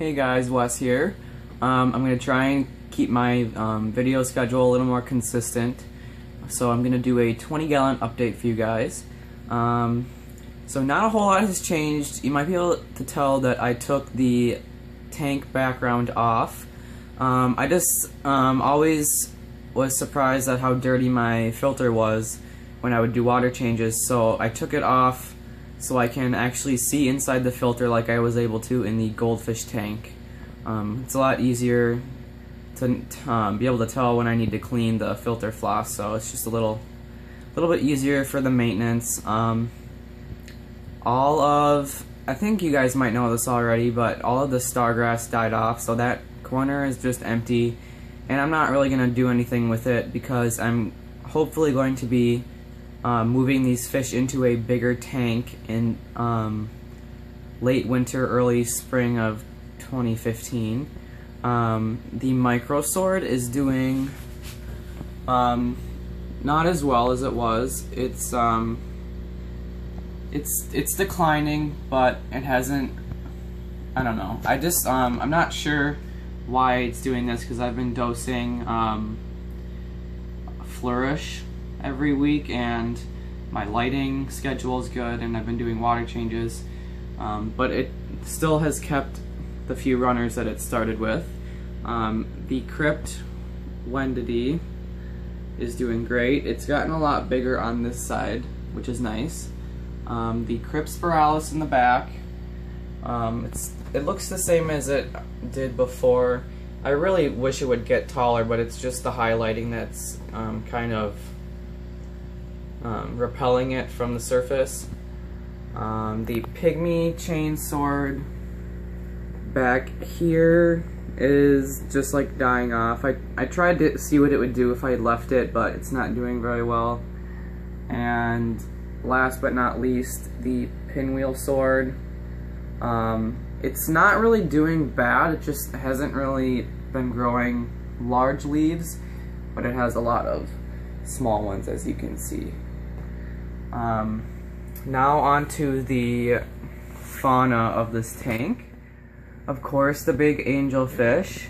Hey guys, Wes here. Um, I'm going to try and keep my um, video schedule a little more consistent. So I'm going to do a 20 gallon update for you guys. Um, so not a whole lot has changed. You might be able to tell that I took the tank background off. Um, I just um, always was surprised at how dirty my filter was when I would do water changes. So I took it off so I can actually see inside the filter like I was able to in the goldfish tank. Um, it's a lot easier to um, be able to tell when I need to clean the filter floss, so it's just a little, little bit easier for the maintenance. Um, all of, I think you guys might know this already, but all of the stargrass died off, so that corner is just empty, and I'm not really going to do anything with it because I'm hopefully going to be uh, moving these fish into a bigger tank in um, late winter, early spring of 2015. Um, the micro sword is doing um, not as well as it was. It's um, it's it's declining, but it hasn't. I don't know. I just um, I'm not sure why it's doing this because I've been dosing um, Flourish every week, and my lighting schedule is good, and I've been doing water changes. Um, but it still has kept the few runners that it started with. Um, the Crypt Wendtii is doing great. It's gotten a lot bigger on this side, which is nice. Um, the Crypt Spiralis in the back, um, it's it looks the same as it did before. I really wish it would get taller, but it's just the highlighting that's um, kind of um, repelling it from the surface. Um, the Pygmy Chain Sword back here is just like dying off. I, I tried to see what it would do if I left it, but it's not doing very well. And last but not least, the Pinwheel Sword. Um, it's not really doing bad, it just hasn't really been growing large leaves, but it has a lot of small ones as you can see. Um, now onto the fauna of this tank. Of course, the big angelfish.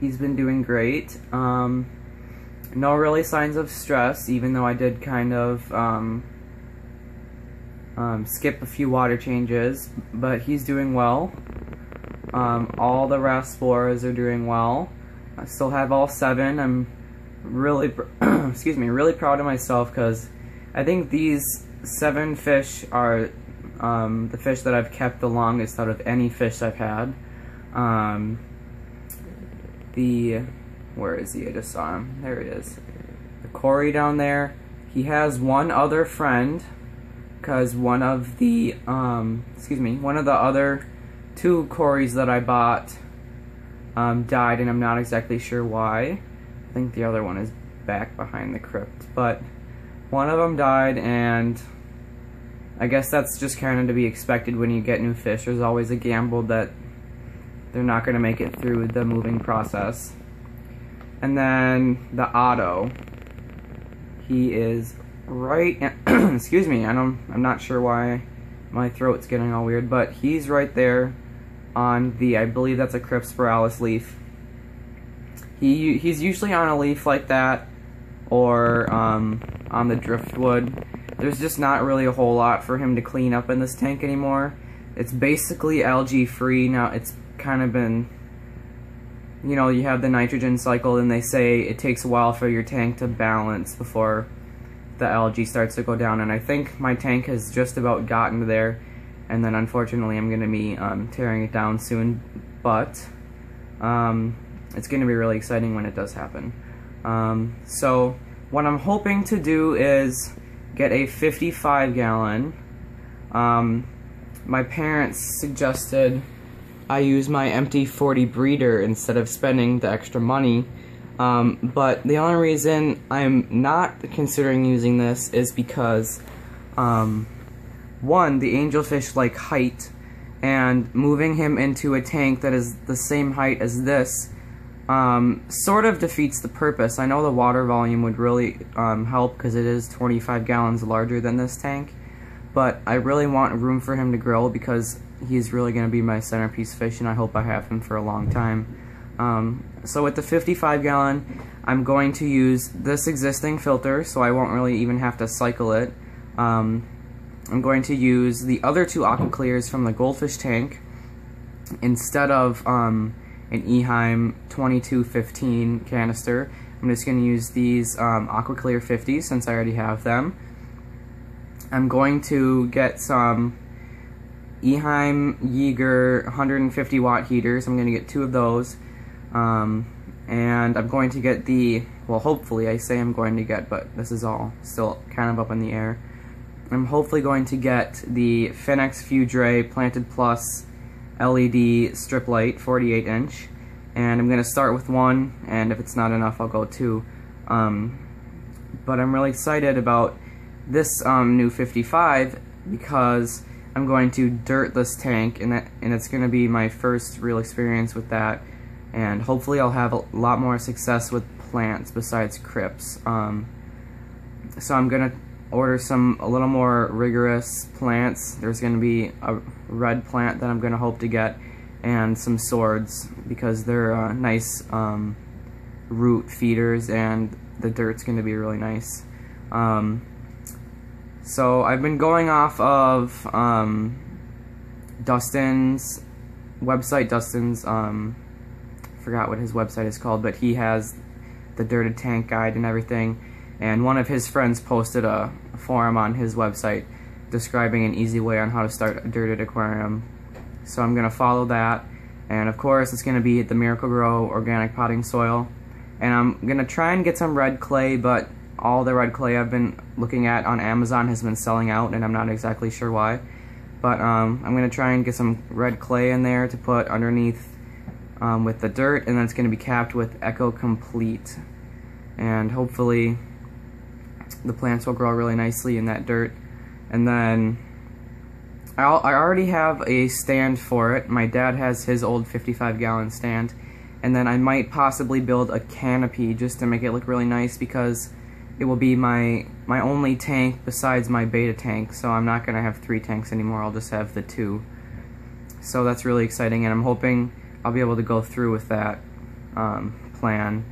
He's been doing great. Um, no really signs of stress, even though I did kind of um, um, skip a few water changes, but he's doing well. Um, all the rasboras are doing well. I still have all seven. I'm really, excuse me, really proud of myself because I think these seven fish are um, the fish that I've kept the longest out of any fish I've had. Um, the, where is he? I just saw him. There he is. The Cory down there. He has one other friend because one of the, um, excuse me, one of the other two Corys that I bought um, died and I'm not exactly sure why. I think the other one is back behind the crypt, but one of them died and I guess that's just kind of to be expected when you get new fish. There's always a gamble that they're not going to make it through the moving process. And then the Otto. He is right, excuse me, I don't, I'm not sure why my throat's getting all weird, but he's right there on the, I believe that's a Cryptspiralis leaf. He, he's usually on a leaf like that, or um, on the driftwood there's just not really a whole lot for him to clean up in this tank anymore. It's basically algae free. Now, it's kind of been, you know, you have the nitrogen cycle and they say it takes a while for your tank to balance before the algae starts to go down. And I think my tank has just about gotten there. And then unfortunately I'm going to be um, tearing it down soon. But um, it's going to be really exciting when it does happen. Um, so what I'm hoping to do is get a 55 gallon. Um, my parents suggested I use my empty 40 breeder instead of spending the extra money. Um, but the only reason I'm not considering using this is because, um, one, the angelfish like height, and moving him into a tank that is the same height as this um, sort of defeats the purpose. I know the water volume would really um, help because it is 25 gallons larger than this tank, but I really want room for him to grow because he's really going to be my centerpiece fish, and I hope I have him for a long time. Um, so with the 55 gallon, I'm going to use this existing filter, so I won't really even have to cycle it. Um, I'm going to use the other two aqua clears from the goldfish tank instead of um, an Eheim 2215 canister. I'm just going to use these um, aqua clear 50s since I already have them. I'm going to get some Eheim Jaeger 150 watt heaters. I'm going to get two of those. Um, and I'm going to get the, well hopefully I say I'm going to get, but this is all still kind of up in the air. I'm hopefully going to get the Finnex Fuge Planted Plus LED strip light, 48 inch. And I'm going to start with one, and if it's not enough, I'll go two. Um, but I'm really excited about this um, new 55 because I'm going to dirt this tank, and, that, and it's going to be my first real experience with that. And hopefully I'll have a lot more success with plants besides crypts. Um, so I'm going to order some a little more rigorous plants. There's going to be a red plant that I'm going to hope to get and some swords because they're uh, nice um, root feeders and the dirt's going to be really nice. Um, so I've been going off of um, Dustin's website. Dustin's um, forgot what his website is called, but he has the dirted tank guide and everything and one of his friends posted a forum on his website describing an easy way on how to start a dirted aquarium. So I'm going to follow that, and of course it's going to be the Miracle-Gro organic potting soil. And I'm going to try and get some red clay, but all the red clay I've been looking at on Amazon has been selling out, and I'm not exactly sure why. But um, I'm going to try and get some red clay in there to put underneath um, with the dirt, and then it's going to be capped with Eco-Complete. And hopefully the plants will grow really nicely in that dirt. And then I'll, i already have a stand for it. My dad has his old 55 gallon stand. And then I might possibly build a canopy just to make it look really nice because it will be my my only tank besides my betta tank. So I'm not going to have three tanks anymore. I'll just have the two. So that's really exciting and I'm hoping I'll be able to go through with that um, plan.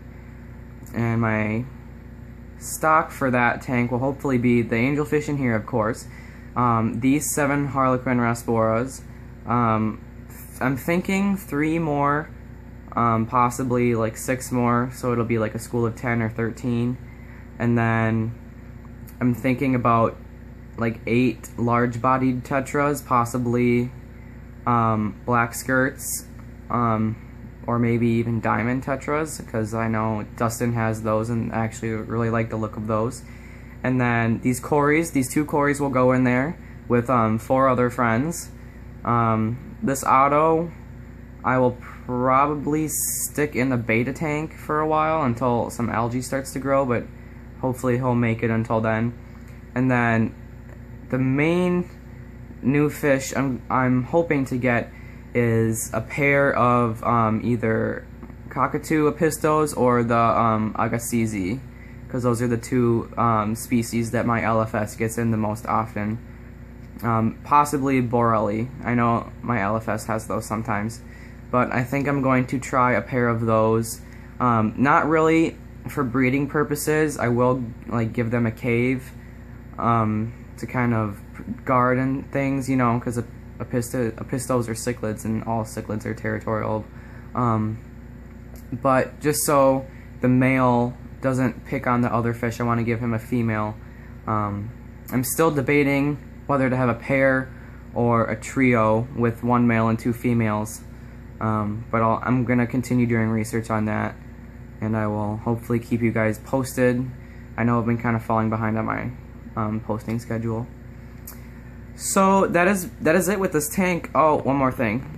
And my stock for that tank will hopefully be the angelfish in here, of course. Um, these seven Harlequin Rasboras. Um, I'm thinking three more, um, possibly like six more, so it'll be like a school of 10 or 13. And then I'm thinking about like eight large-bodied tetras, possibly um, black skirts, um, or maybe even diamond tetras because I know Dustin has those and actually really like the look of those. And then these cories, these two cories will go in there with um, four other friends. Um, this Otto, I will probably stick in the betta tank for a while until some algae starts to grow, but hopefully he'll make it until then. And then the main new fish I'm, I'm hoping to get is a pair of um, either cockatoo apistos or the um, agassiz, because those are the two um, species that my LFS gets in the most often. Um, possibly Borelli. I know my LFS has those sometimes, but I think I'm going to try a pair of those. Um, not really for breeding purposes. I will like give them a cave um, to kind of guard and things, you know, because Apisto, apistos are cichlids, and all cichlids are territorial. Um, but just so the male doesn't pick on the other fish, I want to give him a female. Um, I'm still debating whether to have a pair or a trio with one male and two females. Um, but i am going to continue doing research on that, and I will hopefully keep you guys posted. I know I've been kind of falling behind on my um, posting schedule. So that is that is it with this tank. Oh, one more thing.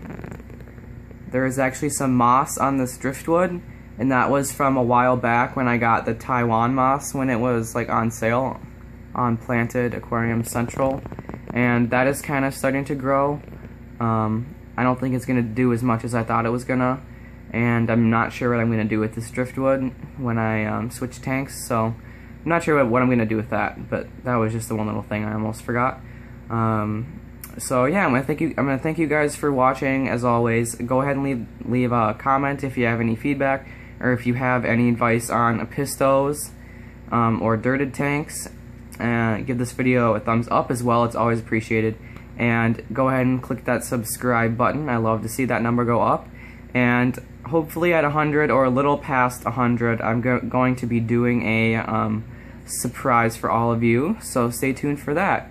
There is actually some moss on this driftwood, and that was from a while back when I got the Taiwan moss when it was like on sale on Planted Aquarium Central, and that is kind of starting to grow. Um, I don't think it's gonna do as much as I thought it was gonna, and I'm not sure what I'm gonna do with this driftwood when I um, switch tanks. So I'm not sure what, what I'm gonna do with that, but that was just the one little thing I almost forgot. Um, so yeah, I'm gonna thank you. I'm gonna thank you guys for watching. As always, go ahead and leave leave a comment if you have any feedback or if you have any advice on pistos um, or dirted tanks. Uh, give this video a thumbs up as well. It's always appreciated. And go ahead and click that subscribe button. I love to see that number go up. And hopefully at 100 or a little past 100, I'm go going to be doing a um, surprise for all of you. So stay tuned for that.